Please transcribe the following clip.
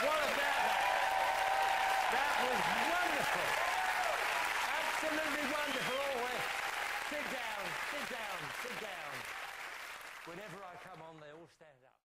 What a battle. That was wonderful. Absolutely wonderful.